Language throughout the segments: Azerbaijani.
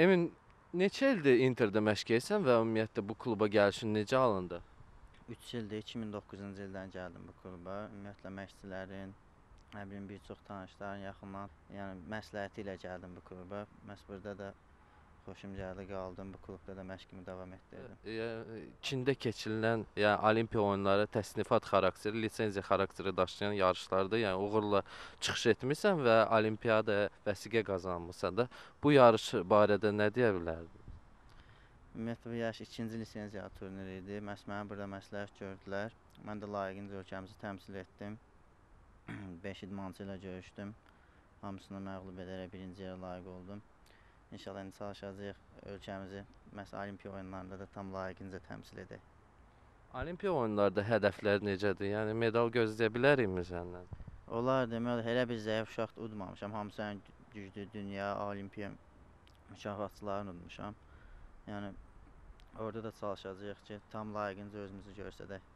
Emin, neçə ildir Interdə məşq edirsən və ümumiyyətlə bu kluba gəlişin necə alındı? 3 ildir, 2009-cu ildən gəldim bu kluba. Ümumiyyətlə məşqçilərin, nə bilim bir çox tanışların yaxından, yəni məsləhəti ilə gəldim bu kluba. Məhz burada da xoşum gəldi, qaldım. Bu klubda da məşqimi davam etdirdim. Yəni Çində keçirilən, yəni Olimpiya oyunları təsnifat xarakterli, lisenziya xarakteri daşıyan yarışlarda, yəni uğurla çıxış etmisən və olimpiyada vəsiqə qazanmısan da. Bu yarış barədə nə deyə bilərdin? Ümumiyyətlə bu yarış ikinci lisenziya turniri idi. Məhz məni burada məsləhət gördülər. Mən də layiqincə ölkəmizi təmsil etdim. 5 idmançı ilə görüşdüm. Hamısını məğlub edərək birinci yerə layiq oldum. İnşallah indi çalışacağıq ölkəmizi məhz olimpiya oyunlarında da tam layiqincə təmsil edək. Olimpiya oyunlarda hədəflər necədir? Yəni medal gözləyə bilərikmi səndən? Olar demək olar elə bir zəif uşaq udmamışam. Hamısı ən güclü dünya, olimpiya mükafatçılarını udmuşam. Yəni orada da çalışacağıq ki, tam layiqincə özümüzü göstərək.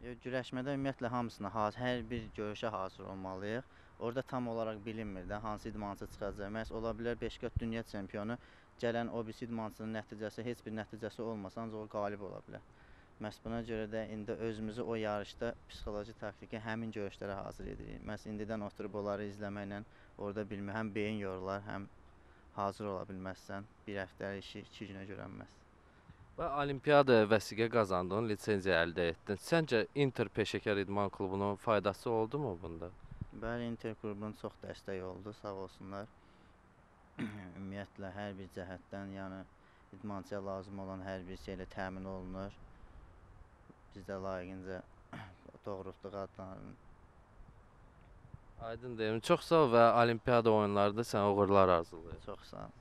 Güləşmədə ümumiyyətlə hamısına hər bir görüşə hazır olmalıyıq. Orada tam olaraq bilinmir də hansı idmançı çıxacaq. Məhz ola bilər 5 qat dünya çempionu gələn o birisi idmançının nəticəsi heç bir nəticəsi olmasa, ancaq o qalib ola bilər. Məhz buna görə də indi özümüzü o yarışda psixoloji taktiki həmin görüşlərə hazır edirik. Məhz indidən oturub onları izləməklə orada bilmə həm beyin yorular, həm hazır ola bilməzsən. Bir həftəlik işi 2 günə görənməz. Və olimpiyada vəsiqə qazandın, lisenziya əldə etdin. Səncə Inter peşəkar idman klubunun faydası oldumu bunda? Bəli, Inter klubunun çox dəstəyi oldu, sağ olsunlar. Ümumiyyətlə hər bir cəhətdən, yəni idmançıya lazım olan hər bir şeylə təmin olunur. Biz də layiqincə doğrultduq adlarını. Aydın deyim. Çox sağ ol və olimpiyada oyunlarında sənə uğurlar arzulayıram. Çox sağ ol.